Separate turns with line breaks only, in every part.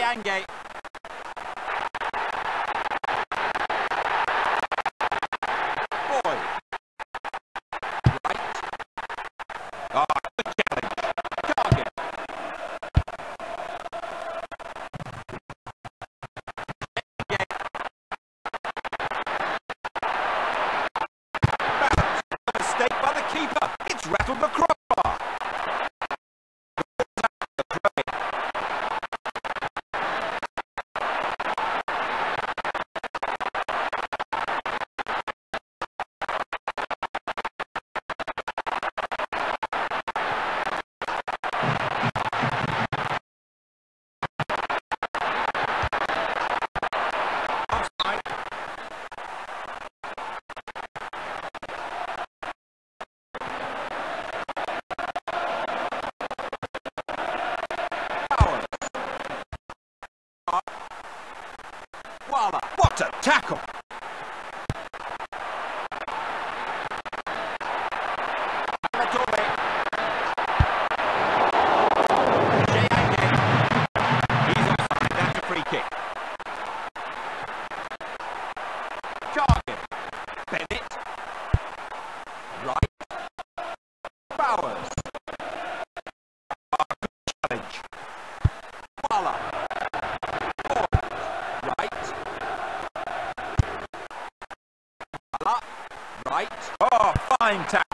Yange. A tackle! Oh, fine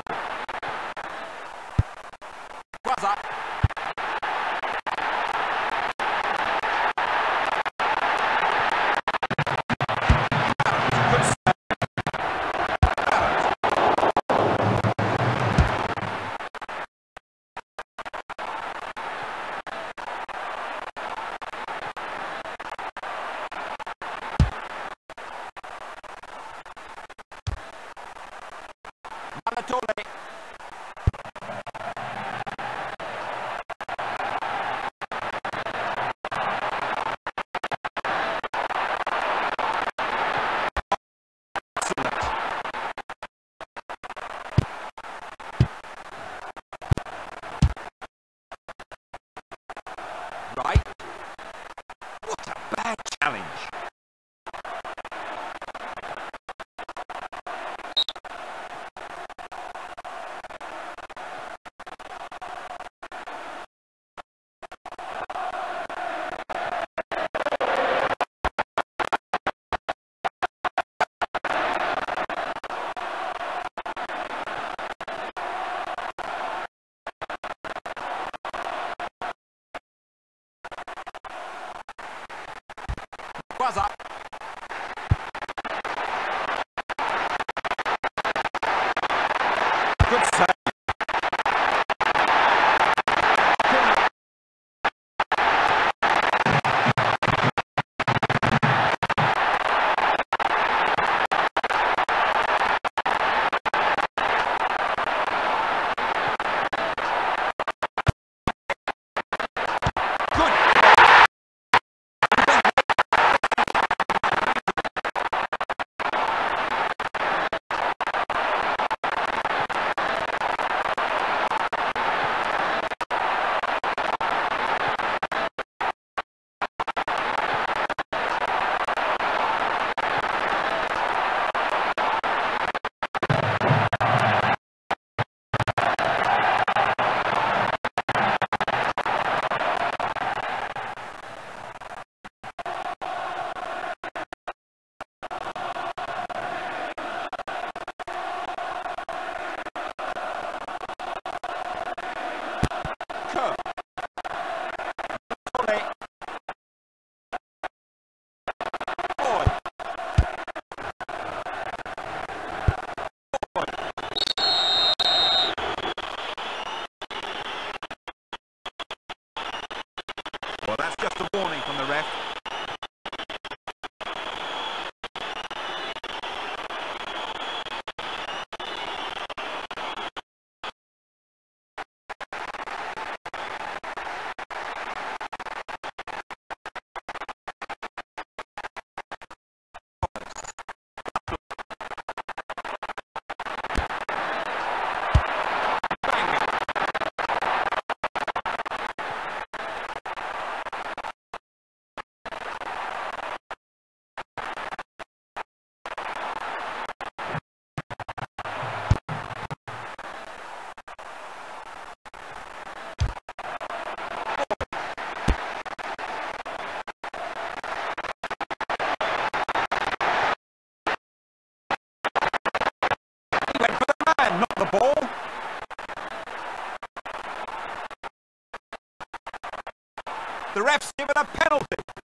The ref's given a penalty.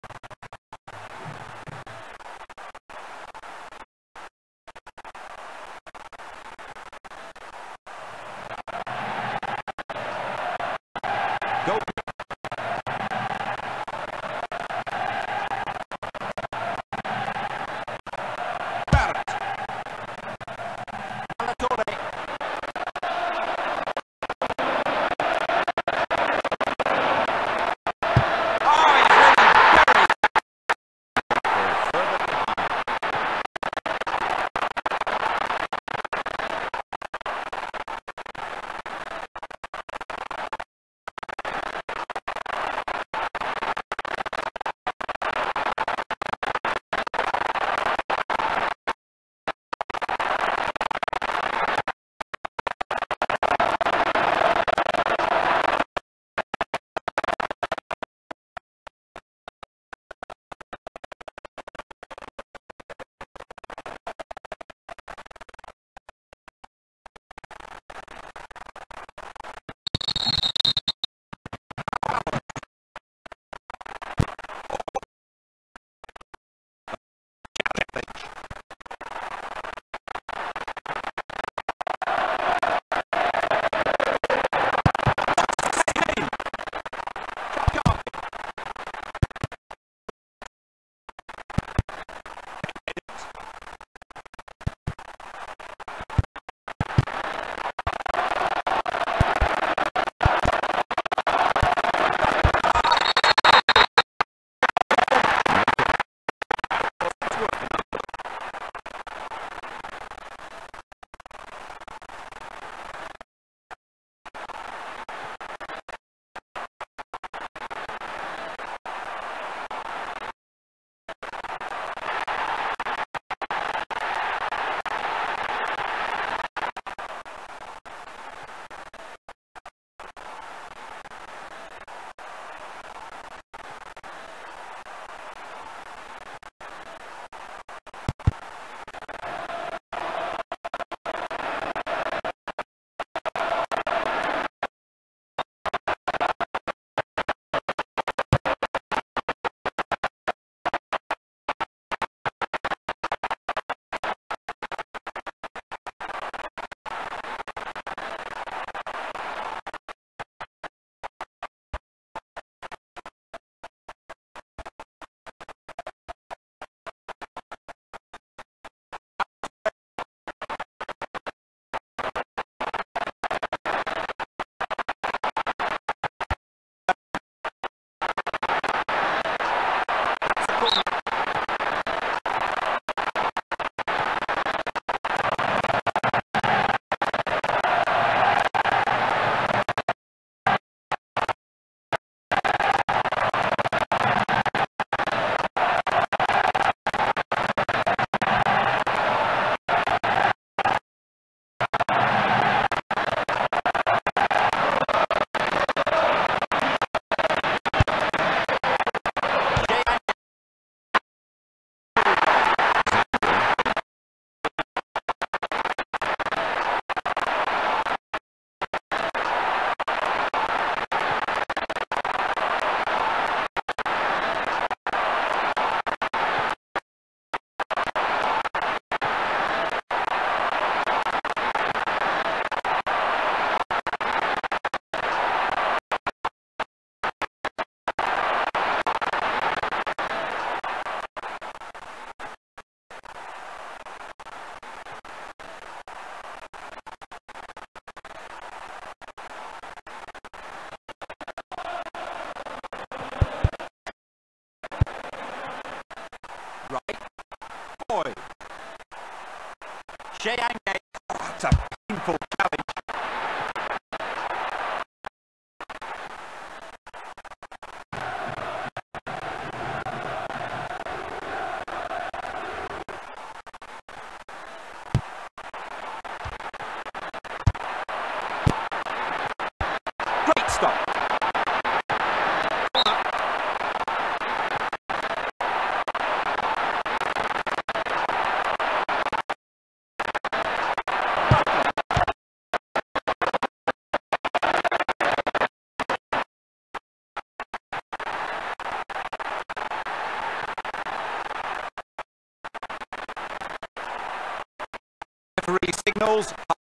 Referee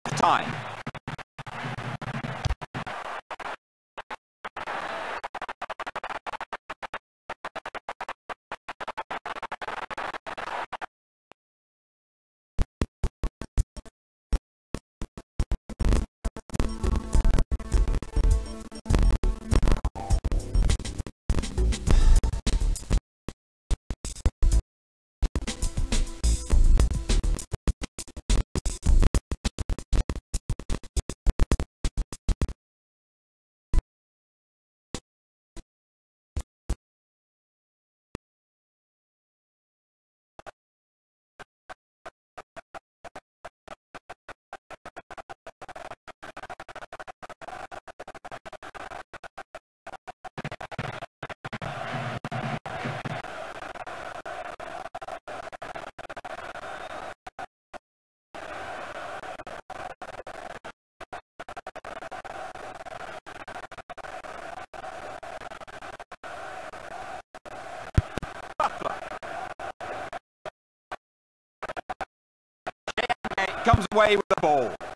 comes away with the ball.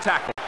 Tackle.